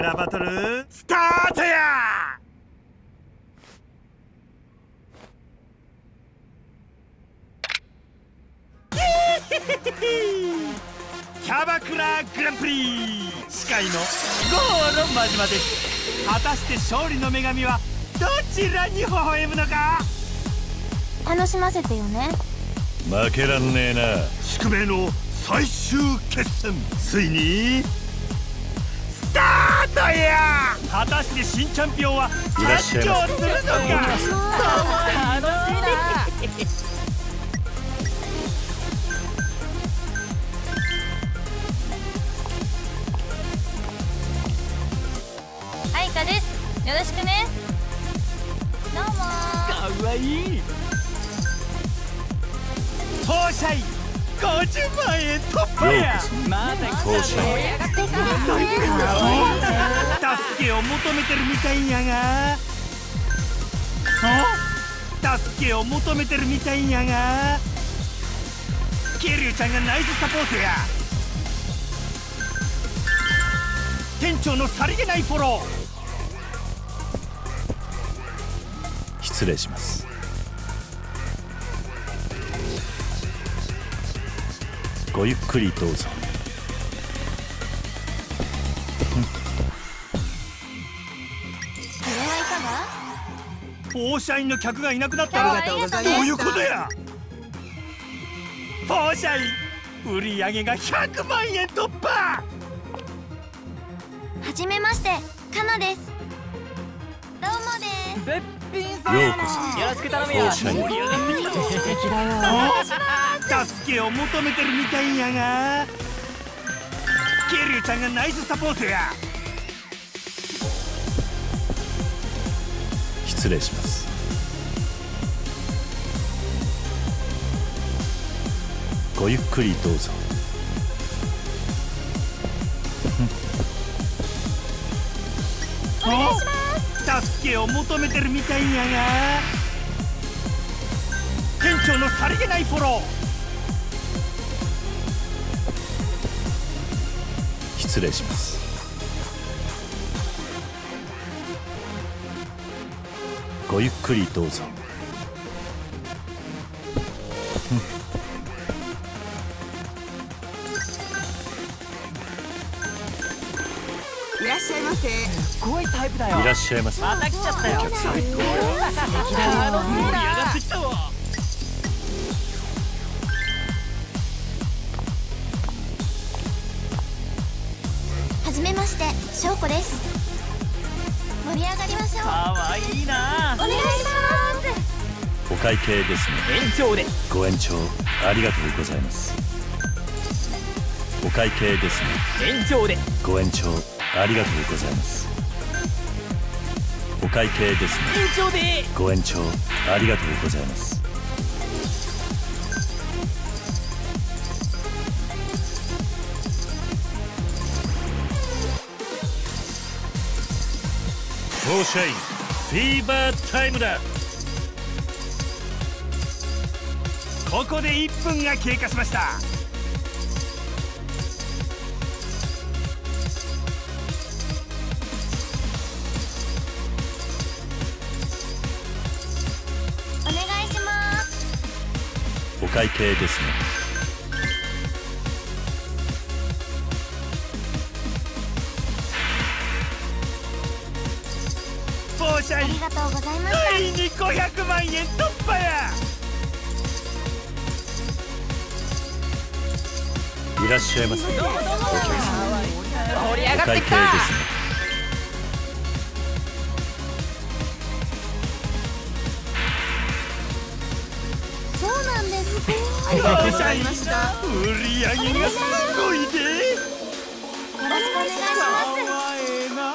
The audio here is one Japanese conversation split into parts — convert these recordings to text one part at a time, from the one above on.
キャバクラバトルスタートや!キャバクラグランプリ司会のゴーロマジマです。果たして勝利の女神はどちらに微笑むのか?楽しませてよね。負けらんねえな。宿命の最終決戦。ついにスタートや果たして新チャンピオンは誕いらっしゃいませ生するのかあいかですよろしくねどうもかわいい当社員50万円突破やまだ当社員助けを求めてるみたいやが。助けを求めてるみたいやが。ケリュウちゃんがナイスサポートや。店長のさりげないフォロー。失礼します。ごゆっくりどうぞ。それはいかが？フォーシャインの客がいなくなったありがとうございますどういうことや？フォーシャイン売り上げが100万円突破！はじめましてかなです。どうもです。べっぴんさんようこそ。よろしく頼むよ。当社員素敵だよ助けを求めてるみたいやが。ケリュウちゃんがナイスサポートや。失礼します。ごゆっくりどうぞ。助けを求めてるみたいやが。店長のさりげないフォロー失礼します。ごゆっくりどうぞ。いらっしゃいませ。すごいタイプだよ。いらっしゃいませ。また来ちゃったよ。お客さん。素敵だよ。盛り上がって会計ですね。延長で。ご延長ありがとうございます。お会計ですね。延長で。ご延長ありがとうございます。お会計ですね。延長で。ご延長ありがとうございます。フォーシャインフィーバータイムだここで1分が経過しました。お願いします。お会計ですね。ありがとうございまついに500万円突破やらっしゃいませお客様盛り上がってきた。ねそうなんです。ありがとうござい。ました売り上げがすごいでよろしくお願いしま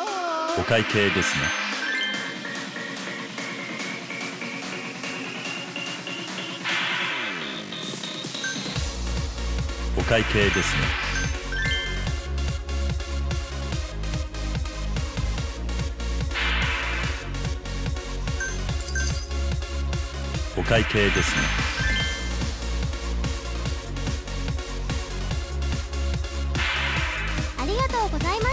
す。お会計ですね会計ですね。お会計ですね。ありがとうございま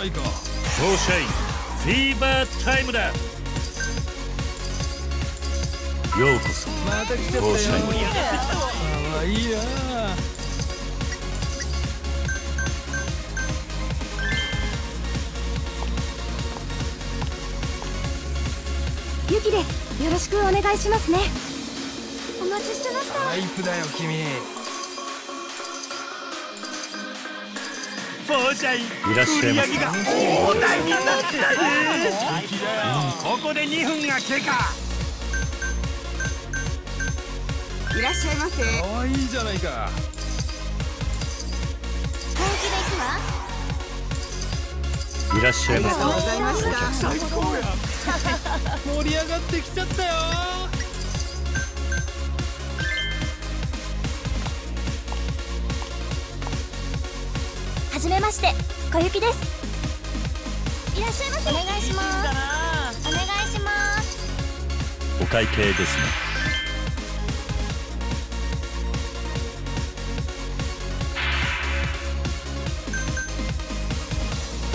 ろうフォーシャインフィーバータイムだ。ようこそ。また来ちフォーシャインあいいなゆきです。よろしくお願いしますね。お待ちしてました。タイプだよ君フォーシャインいらっしゃいませ売り上げが大台になったでここで2分が経過いらっしゃいませ。可愛いじゃないか。本気で行くわいらっしゃいませありがとうございました。盛り上がってきちゃったよめまして小雪です。いらっしゃいませ。お願いします。お願いしますお会計ですね。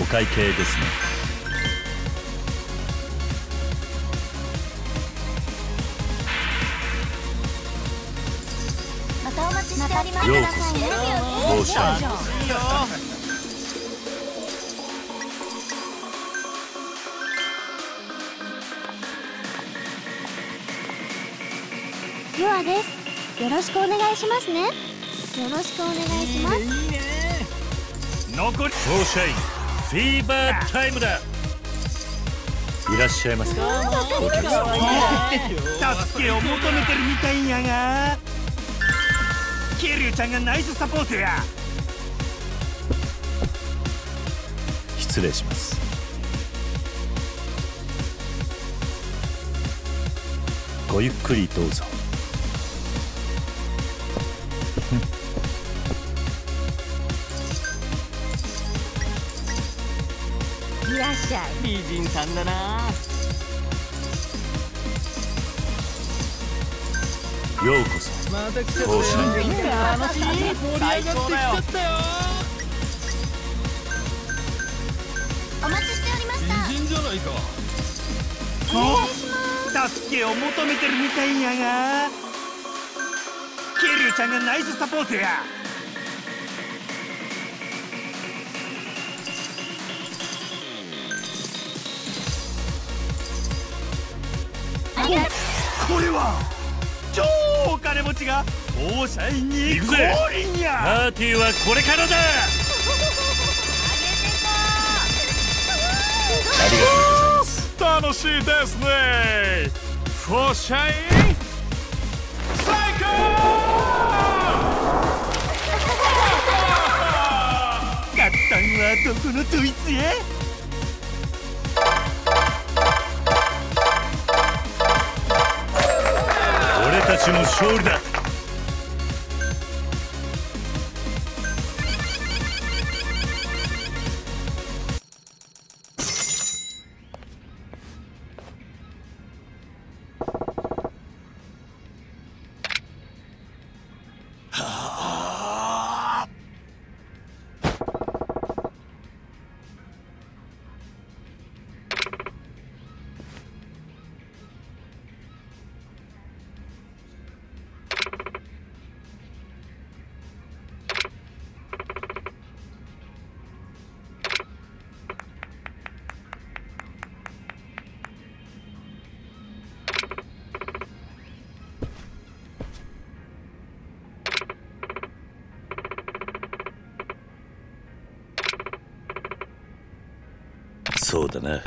お会計ですね。またお待ちしております。ようこそ。くださいねフォーシャインいいよユアです。よろしくお願いしますね。よろしくお願いします。残りフォーシャインフィーバータイムだ。いらっしゃいませ。お客様助けを求めてるみたいやが。ケリュウちゃんがナイスサポートや。失礼します。ごゆっくりどうぞいらっしゃい。美人さんだな。ようこそ。また来ちゃった楽しい。盛り上がってきちゃったよ。お待ちしておりました。美人じゃないか。お願いします。助けを求めてるみたいやが。ケリュウちゃんがナイスサポートやこれは超お金持ちがに降臨やパーティーはこれからだ。ありがとうございます。楽しいですね。フォーシャイン最高！カッタンはどこのドイツへ？俺たちの勝利だ。そうだな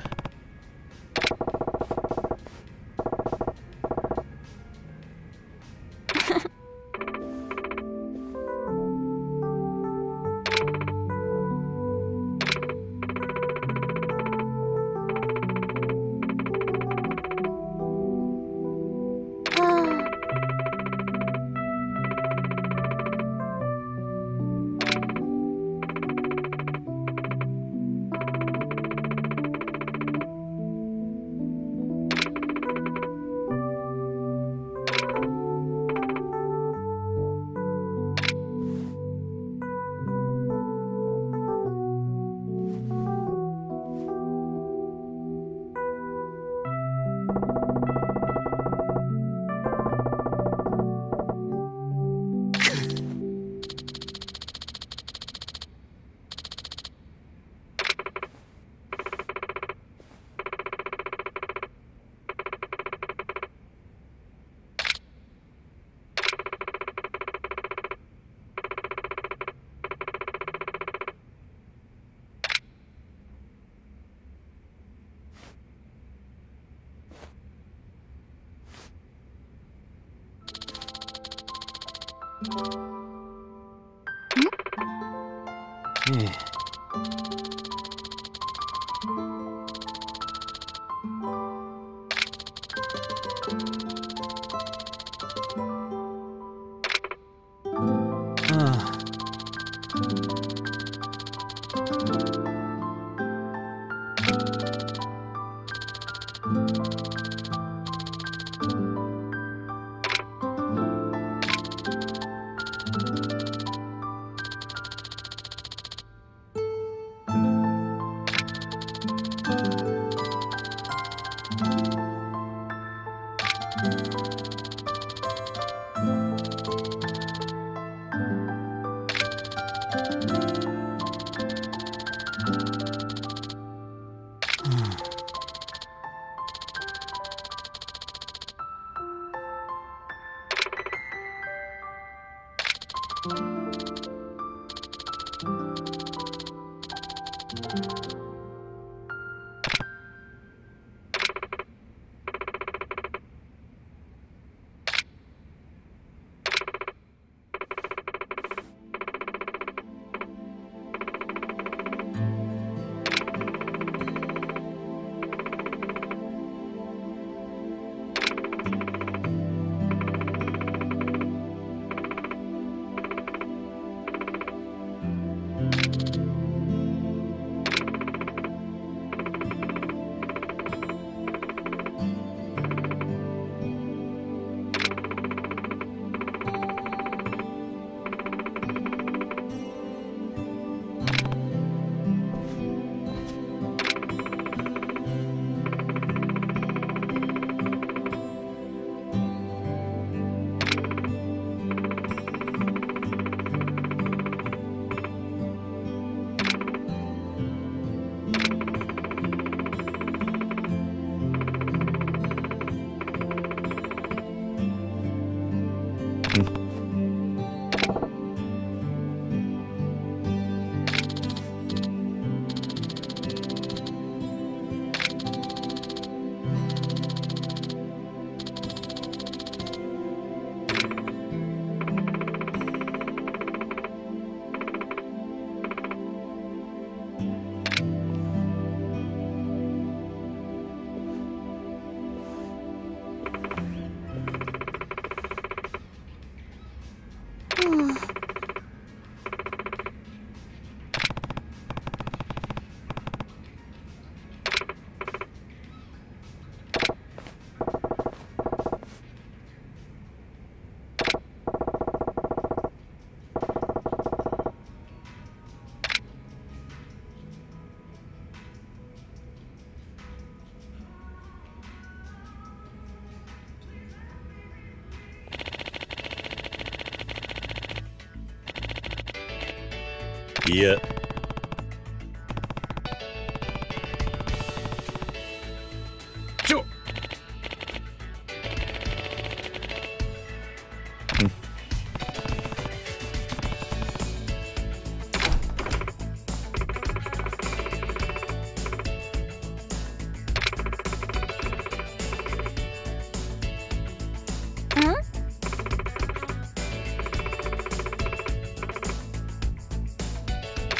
いや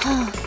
は